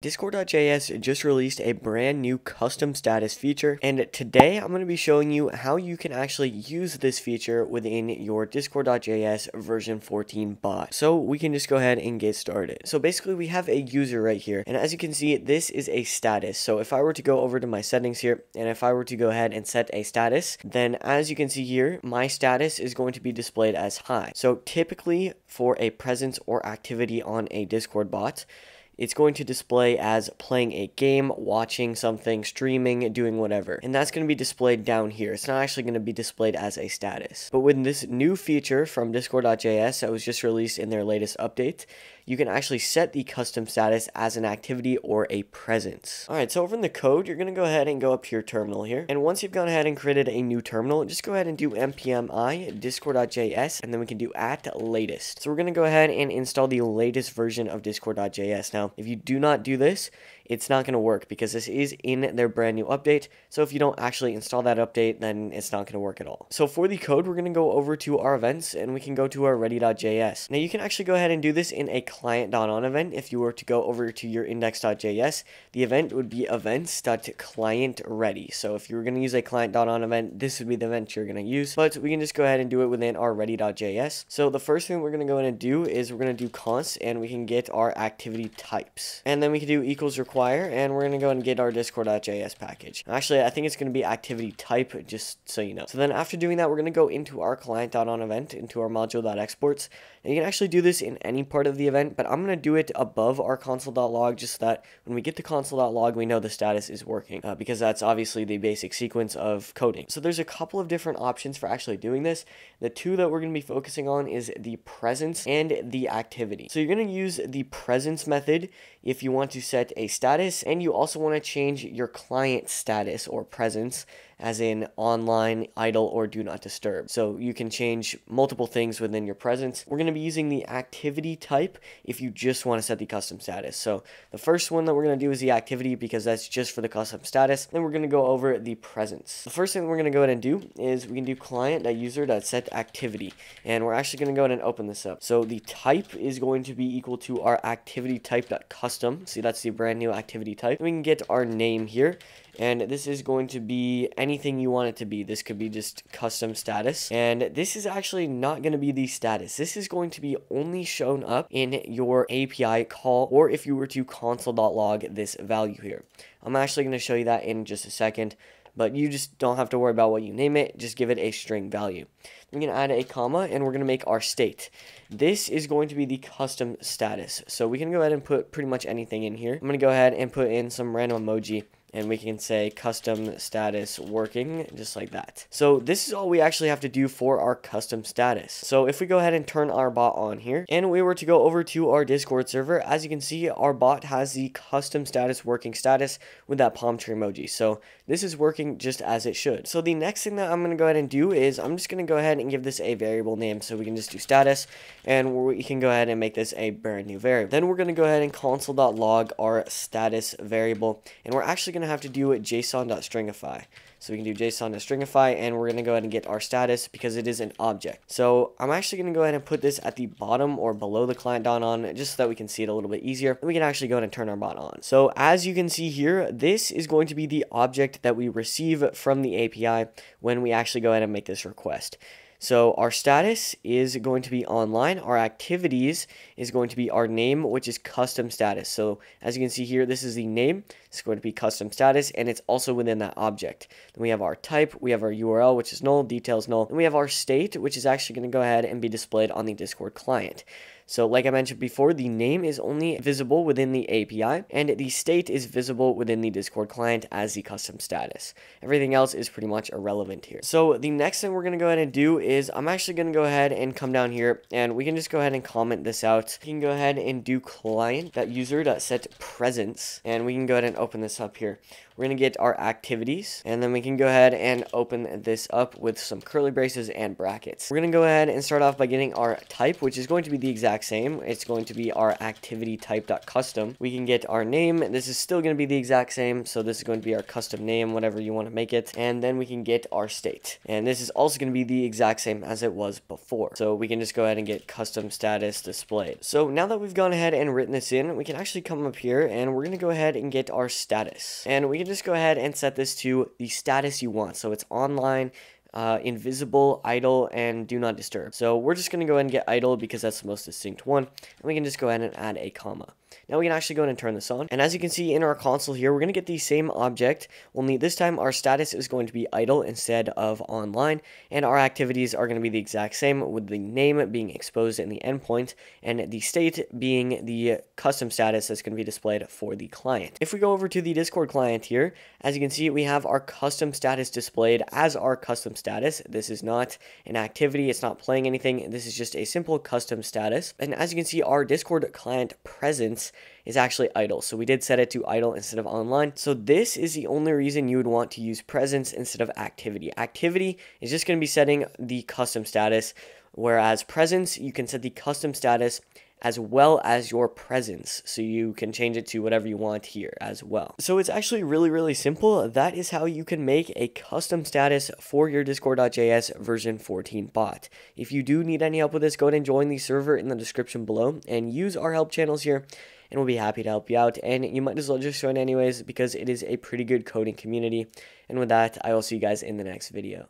Discord.js just released a brand new custom status feature and today I'm going to be showing you how you can actually use this feature within your Discord.js version 14 bot. So we can just go ahead and get started. So basically we have a user right here and as you can see this is a status. So if I were to go over to my settings here and if I were to go ahead and set a status then as you can see here my status is going to be displayed as high. So typically for a presence or activity on a Discord bot it's going to display as playing a game, watching something, streaming, doing whatever. And that's going to be displayed down here. It's not actually going to be displayed as a status. But with this new feature from Discord.js that was just released in their latest update, you can actually set the custom status as an activity or a presence. Alright, so over in the code, you're going to go ahead and go up to your terminal here. And once you've gone ahead and created a new terminal, just go ahead and do npm i discord.js, and then we can do at latest. So we're going to go ahead and install the latest version of discord.js. Now, if you do not do this, it's not going to work because this is in their brand new update. So if you don't actually install that update, then it's not going to work at all. So for the code, we're going to go over to our events and we can go to our ready.js. Now you can actually go ahead and do this in a client.on event. If you were to go over to your index.js, the event would be events.client_ready. So if you were going to use a client.on event, this would be the event you're going to use. But we can just go ahead and do it within our ready.js. So the first thing we're going to go in and do is we're going to do const and we can get our activity types. And then we can do equals require and we're going to go and get our discord.js package. Actually, I think it's going to be activity type, just so you know. So then after doing that, we're going to go into our client.on event, into our module.exports, and you can actually do this in any part of the event, but I'm going to do it above our console.log just so that when we get to console.log, we know the status is working, uh, because that's obviously the basic sequence of coding. So there's a couple of different options for actually doing this. The two that we're going to be focusing on is the presence and the activity. So you're going to use the presence method if you want to set a status and you also want to change your client status or presence as in online, idle, or do not disturb. So you can change multiple things within your presence. We're going to be using the activity type if you just want to set the custom status. So the first one that we're going to do is the activity because that's just for the custom status. Then we're going to go over the presence. The first thing we're going to go ahead and do is we can do client.user.set activity. And we're actually going to go ahead and open this up. So the type is going to be equal to our activity type.custom. See, that's the brand new activity type. We can get our name here and this is going to be anything you want it to be. This could be just custom status, and this is actually not going to be the status. This is going to be only shown up in your API call, or if you were to console.log this value here. I'm actually going to show you that in just a second, but you just don't have to worry about what you name it. Just give it a string value. I'm going to add a comma, and we're going to make our state. This is going to be the custom status. So we can go ahead and put pretty much anything in here. I'm going to go ahead and put in some random emoji and we can say custom status working just like that. So this is all we actually have to do for our custom status. So if we go ahead and turn our bot on here and we were to go over to our Discord server, as you can see, our bot has the custom status working status with that palm tree emoji. So this is working just as it should. So the next thing that I'm going to go ahead and do is I'm just going to go ahead and give this a variable name. So we can just do status and we can go ahead and make this a brand new variable. Then we're going to go ahead and console.log our status variable and we're actually going to have to do it json.stringify. So we can do json.stringify and we're going to go ahead and get our status because it is an object. So I'm actually going to go ahead and put this at the bottom or below the client dot on just so that we can see it a little bit easier. And we can actually go ahead and turn our bot on. So as you can see here, this is going to be the object that we receive from the API when we actually go ahead and make this request. So our status is going to be online. Our activities is going to be our name, which is custom status. So as you can see here, this is the name. It's going to be custom status, and it's also within that object. Then we have our type, we have our URL, which is null, details null, and we have our state, which is actually going to go ahead and be displayed on the Discord client. So like I mentioned before, the name is only visible within the API, and the state is visible within the Discord client as the custom status. Everything else is pretty much irrelevant here. So the next thing we're going to go ahead and do is I'm actually going to go ahead and come down here, and we can just go ahead and comment this out. We can go ahead and do client.user.setPresence, and we can go ahead and open this up here. We're going to get our activities, and then we can go ahead and open this up with some curly braces and brackets. We're going to go ahead and start off by getting our type, which is going to be the exact exact same. It's going to be our activity type.custom. We can get our name. This is still going to be the exact same. So this is going to be our custom name, whatever you want to make it. And then we can get our state. And this is also going to be the exact same as it was before. So we can just go ahead and get custom status displayed. So now that we've gone ahead and written this in, we can actually come up here and we're going to go ahead and get our status. And we can just go ahead and set this to the status you want. So it's online uh, invisible, idle, and do not disturb. So we're just going to go ahead and get idle because that's the most distinct one. And we can just go ahead and add a comma. Now we can actually go ahead and turn this on. And as you can see in our console here, we're going to get the same object, only this time our status is going to be idle instead of online. And our activities are going to be the exact same with the name being exposed in the endpoint and the state being the custom status that's going to be displayed for the client. If we go over to the Discord client here, as you can see, we have our custom status displayed as our custom status. This is not an activity. It's not playing anything. This is just a simple custom status. And as you can see, our Discord client is actually idle. So we did set it to idle instead of online. So this is the only reason you would want to use presence instead of activity. Activity is just going to be setting the custom status, whereas presence, you can set the custom status as well as your presence. So you can change it to whatever you want here as well. So it's actually really, really simple. That is how you can make a custom status for your Discord.js version 14 bot. If you do need any help with this, go ahead and join the server in the description below and use our help channels here and we'll be happy to help you out. And you might as well just join anyways because it is a pretty good coding community. And with that, I will see you guys in the next video.